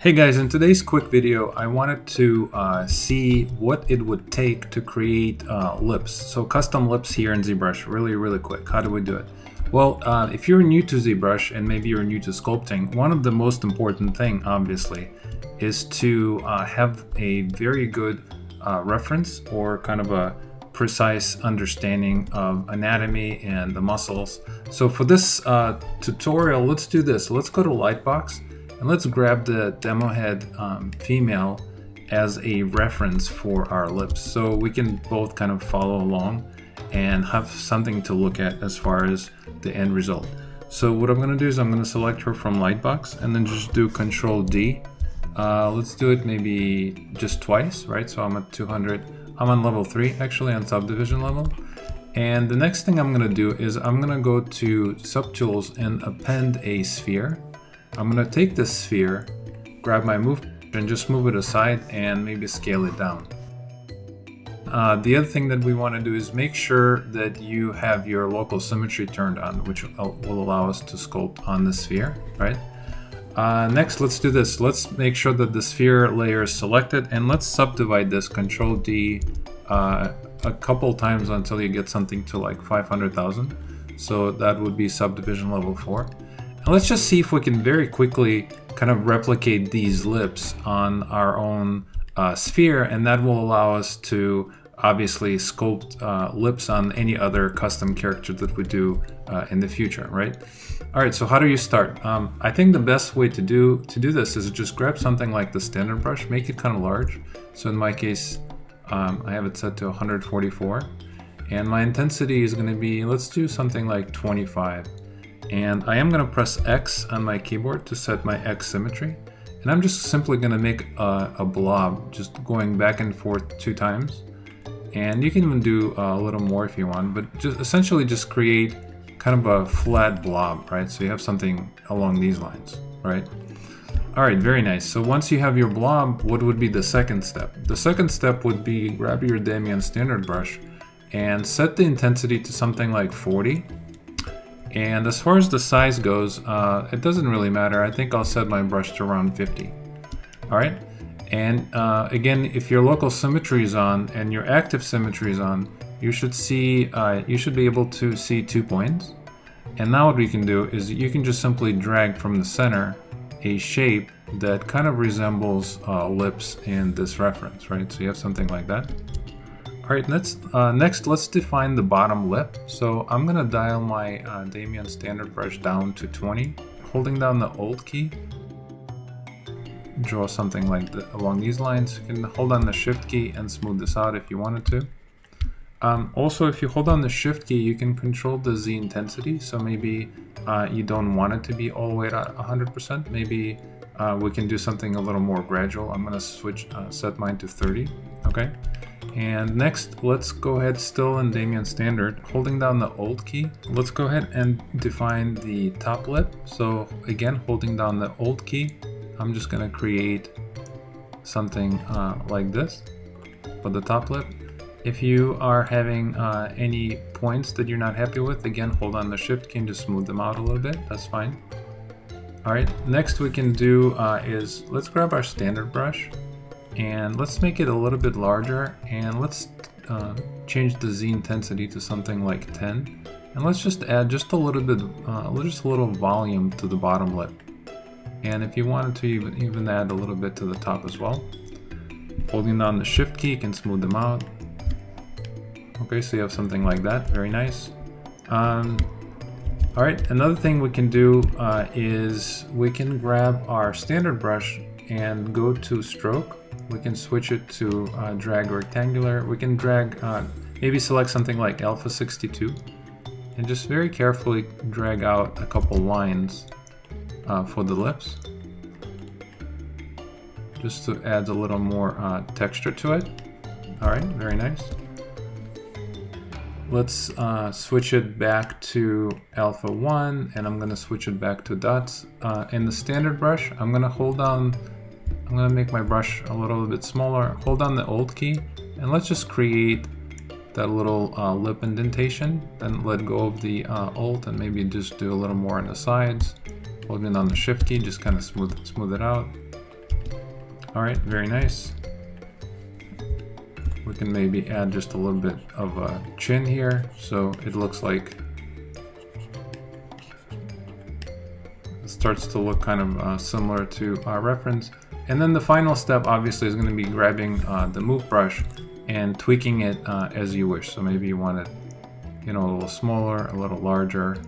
Hey guys, in today's quick video, I wanted to uh, see what it would take to create uh, lips. So custom lips here in ZBrush, really, really quick. How do we do it? Well, uh, if you're new to ZBrush and maybe you're new to sculpting, one of the most important thing, obviously, is to uh, have a very good uh, reference or kind of a precise understanding of anatomy and the muscles. So for this uh, tutorial, let's do this. Let's go to Lightbox and let's grab the demo head um, female as a reference for our lips so we can both kind of follow along and have something to look at as far as the end result. So what I'm going to do is I'm going to select her from Lightbox and then just do Control D. Uh, let's do it maybe just twice, right? So I'm at 200. I'm on level 3 actually on subdivision level. And the next thing I'm going to do is I'm going to go to Subtools and append a sphere. I'm gonna take this sphere, grab my move and just move it aside and maybe scale it down. Uh, the other thing that we want to do is make sure that you have your local symmetry turned on, which will allow us to sculpt on the sphere, right? Uh, next, let's do this. Let's make sure that the sphere layer is selected and let's subdivide this, Control D, uh, a couple times until you get something to like 500,000. So that would be subdivision level 4 let's just see if we can very quickly kind of replicate these lips on our own uh, sphere and that will allow us to obviously sculpt uh, lips on any other custom character that we do uh, in the future, right? All right, so how do you start? Um, I think the best way to do to do this is just grab something like the standard brush, make it kind of large. So in my case, um, I have it set to 144 and my intensity is gonna be, let's do something like 25. And I am going to press X on my keyboard to set my X symmetry. And I'm just simply going to make a, a, blob, just going back and forth two times. And you can even do a little more if you want, but just essentially just create kind of a flat blob, right? So you have something along these lines, right? All right, very nice. So once you have your blob, what would be the second step? The second step would be grab your Damien standard brush and set the intensity to something like 40 and as far as the size goes, uh, it doesn't really matter. I think I'll set my brush to around 50. All right. And uh, again, if your local symmetry is on and your active symmetry is on, you should see, uh, you should be able to see two points. And now what we can do is you can just simply drag from the center a shape that kind of resembles uh, lips in this reference, right? So you have something like that. All right, let's, uh, next let's define the bottom lip. So I'm gonna dial my uh, Damien standard brush down to 20, holding down the Alt key. Draw something like the, along these lines. You can hold on the Shift key and smooth this out if you wanted to. Um, also, if you hold on the Shift key, you can control the Z intensity. So maybe uh, you don't want it to be all the way at 100%. Maybe uh, we can do something a little more gradual. I'm gonna switch, uh, set mine to 30, okay? And next, let's go ahead still in Damien Standard, holding down the Alt key. Let's go ahead and define the top lip. So again, holding down the Alt key, I'm just gonna create something uh, like this for the top lip. If you are having uh, any points that you're not happy with, again, hold on the Shift key and just smooth them out a little bit, that's fine. All right, next we can do uh, is, let's grab our standard brush and let's make it a little bit larger and let's uh, change the Z intensity to something like 10 and let's just add just a little bit uh, just a little volume to the bottom lip. And if you wanted to even, even add a little bit to the top as well holding down the shift key can smooth them out. Okay so you have something like that. Very nice. Um, all right another thing we can do uh, is we can grab our standard brush and go to stroke we can switch it to uh, drag rectangular. We can drag, uh, maybe select something like alpha 62 and just very carefully drag out a couple lines uh, for the lips just to add a little more uh, texture to it. All right, very nice. Let's uh, switch it back to alpha 1 and I'm going to switch it back to dots. Uh, in the standard brush, I'm going to hold down I'm gonna make my brush a little bit smaller. Hold down the Alt key and let's just create that little uh, lip indentation. Then let go of the uh, Alt and maybe just do a little more on the sides. Holding down the Shift key, just kind of smooth, smooth it out. All right, very nice. We can maybe add just a little bit of a chin here, so it looks like it starts to look kind of uh, similar to our reference. And then the final step obviously is going to be grabbing uh, the move brush and tweaking it uh, as you wish. So maybe you want it, you know, a little smaller, a little larger.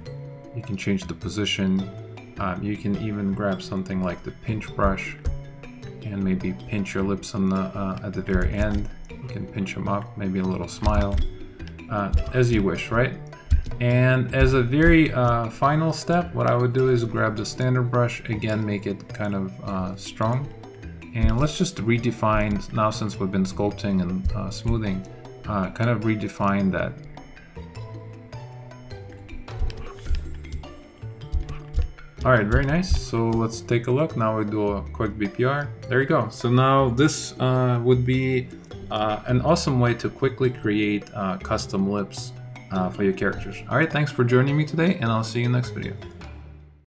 You can change the position. Um, you can even grab something like the pinch brush and maybe pinch your lips on the uh, at the very end. You can pinch them up, maybe a little smile, uh, as you wish, right? And as a very uh, final step, what I would do is grab the standard brush, again make it kind of uh, strong. And let's just redefine, now since we've been sculpting and uh, smoothing, uh, kind of redefine that All right, very nice. So let's take a look. Now we do a quick BPR. There you go. So now this uh, would be uh, an awesome way to quickly create uh, custom lips uh, for your characters. All right, thanks for joining me today and I'll see you next video.